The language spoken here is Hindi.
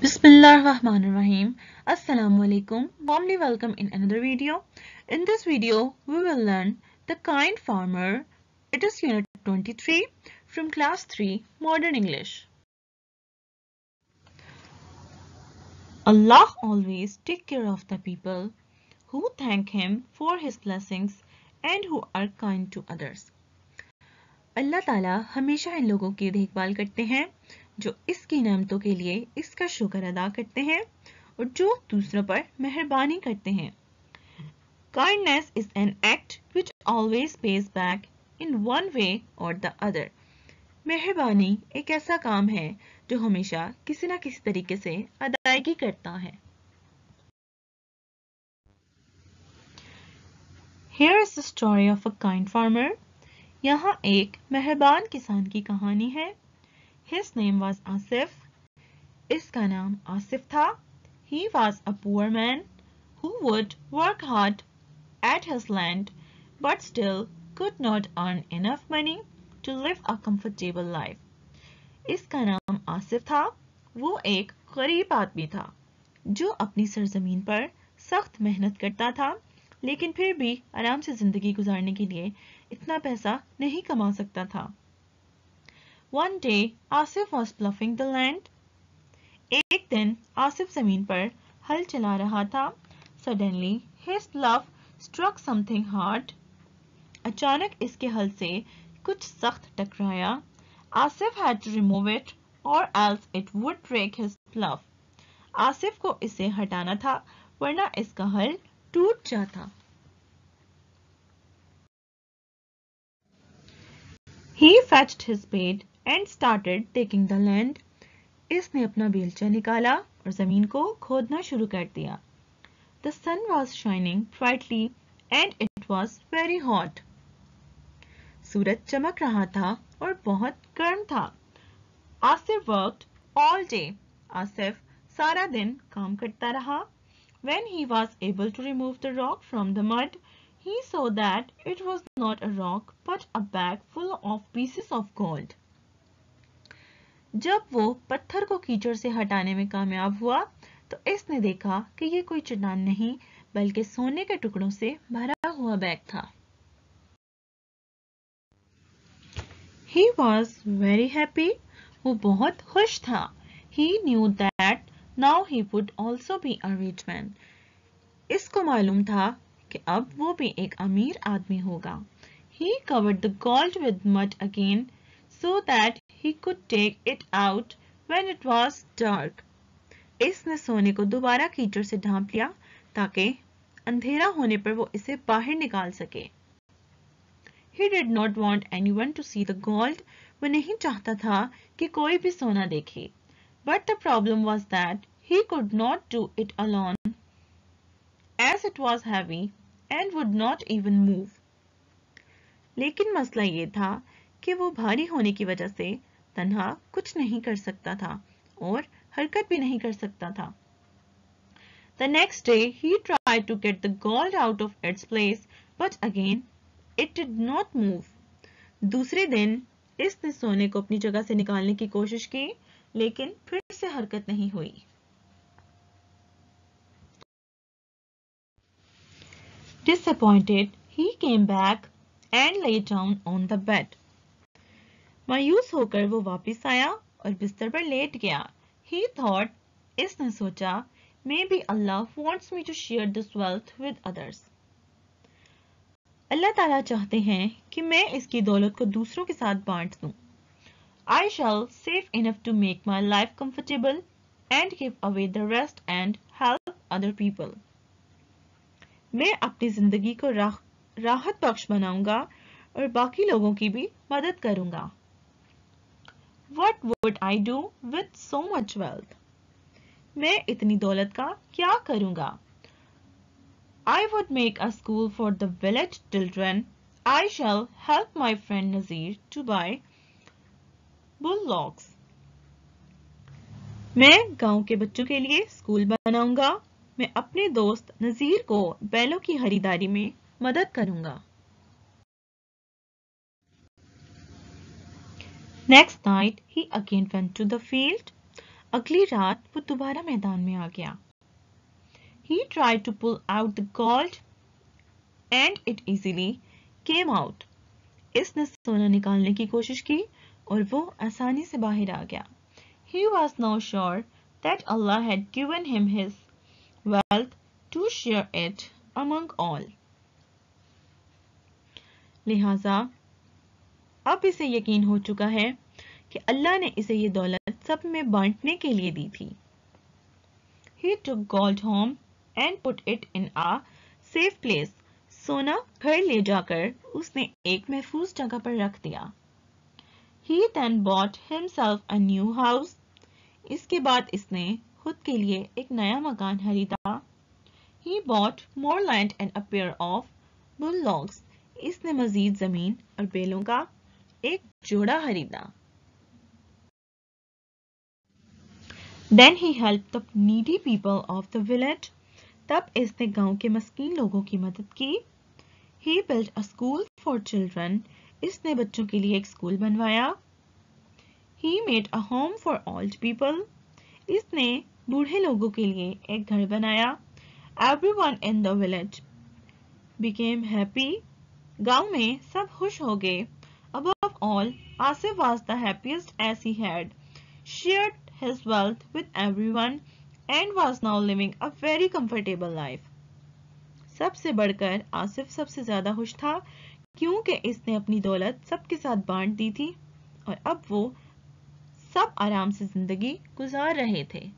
Bismillahirrahmanirrahim. Assalamu alaikum. Warmly welcome in another video. In this video, we will learn The Kind Farmer. It is unit 23 from class 3 Modern English. Allah always take care of the people who thank him for his blessings and who are kind to others. अल्लाह ताला हमेशा इन लोगों की देखभाल करते हैं जो इसकी नमतों के लिए इसका शुक्र अदा करते हैं और जो दूसरों पर मेहरबानी करते हैं। Kindness is an act which always pays back in one way और द अदर मेहरबानी एक ऐसा काम है जो हमेशा किसी ना किसी तरीके से अदायगी करता है। Here is the story of a kind farmer. यहाँ एक मेहरबान किसान की कहानी है। His name was Asif. इसका नाम आसिफ था He was a poor man who would work hard at his land but still could not earn enough money to live a comfortable life. इसका नाम आसिफ था वो एक गरीब आदमी था जो अपनी सरजमीन पर सख्त मेहनत करता था लेकिन फिर भी आराम से ज़िंदगी गुजारने के लिए इतना पैसा नहीं कमा सकता था one day Asif was ploughing the land एक दिन आसिफ ज़मीन पर हल चला रहा था। Suddenly his plough struck something hard अचानक इसके हल से कुछ सख्त टकराया। Asif had to remove it or else it would break his plough Asif को इसे हटाना था, वरना इसका हल टूट जाता। He fetched his spade and started taking the land. इसने अपना बेलचा निकाला और जमीन को खोदना शुरू कर दिया The sun was shining brightly and it was very hot. सूरज चमक रहा था और बहुत गर्म था Asif worked all day. Asif सारा दिन काम करता रहा When he was able to remove the rock from the mud, he saw that it was not a rock but a bag full of pieces of gold. जब वो पत्थर को कीचड़ से हटाने में कामयाब हुआ तो इसने देखा कि ये कोई चट्टान नहीं, बल्कि सोने के टुकड़ों से भरा हुआ बैग था He was very happy. वो बहुत खुश था He knew that now he would also be a rich man. इसको मालूम था कि अब वो भी एक अमीर आदमी होगा He covered the gold with mud again, so that he could take it out when it was dark. इसने सोने को दोबारा कीचड़ से ढांप लिया ताकि अंधेरा होने पर वो इसे बाहर निकाल सके He did not want anyone to see the gold. वो नहीं चाहता था कि कोई भी सोना देखे But the problem was that he could not do it alone as it was heavy and would not even move. लेकिन मसला ये था कि वो भारी होने की वजह से तन्हा कुछ नहीं कर सकता था और हरकत भी नहीं कर सकता था। The next day he try to get the gold out of its place but again it did not move दूसरे दिन इसने सोने को अपनी जगह से निकालने की कोशिश की लेकिन फिर से हरकत नहीं हुई। Disappointed, he came back and lay down on the bed. मायूस होकर वो वापस आया और बिस्तर पर लेट गया। ही थॉट इसने सोचा maybe Allah wants me to share this wealth with others Allah ताला चाहते हैं कि मैं इसकी दौलत को दूसरों के साथ बांट दूँ। I shall save enough to make my life comfortable and give away the rest and help other people मैं अपनी ज़िंदगी को राह, राहत पक्ष बनाऊँगा और बाकी लोगों की भी मदद करूँगा। What would I do with so much wealth? मैं इतनी दौलत का क्या करूँगा I would make a school for the village children. I shall help my friend Nazir to buy bullocks. मैं गाँव के बच्चों के लिए स्कूल बनाऊँगा मैं अपने दोस्त नजीर को बैलों की खरीदारी में मदद करूँगा next night he again went to the field अगली रात वो दोबारा मैदान में आ गया। He try to pull out the gold and it easily came out इसने सोना निकालने की कोशिश की और वो आसानी से बाहर आ गया। He was now sure that Allah had given him his wealth to share it among all लिहाजा अब इसे यकीन हो चुका है कि अल्लाह ने इसे ये दौलत सब में बांटने के लिए दी थी He took gold home and put it in a safe place. सोना घर ले जाकर उसने एक महफूज जगह पर रख दिया He then bought himself a new house. इसके बाद इसने खुद के लिए एक नया मकान खरीदा He bought more land and a pair of bullocks. इसने मजीद ज़मीन और बेलों का एक जोड़ा खरीदा then he help the needy people of the village तब इसने गाँव के मस्कीन लोगों की मदद की। He built a school for children इसने बच्चों के लिए एक स्कूल बनवाया। He made a home for old people इसने बूढ़े लोगों के लिए एक घर बनाया। Everyone in the village became गाँव में सब खुश हो गए। All, Asif was the happiest as he had shared his wealth with everyone and was now living a very comfortable life. सबसे बढ़कर आसिफ सबसे ज़्यादा खुश था क्योंकि इसने अपनी दौलत सबके साथ बांट दी थी और अब वो सब आराम से ज़िंदगी गुजार रहे थे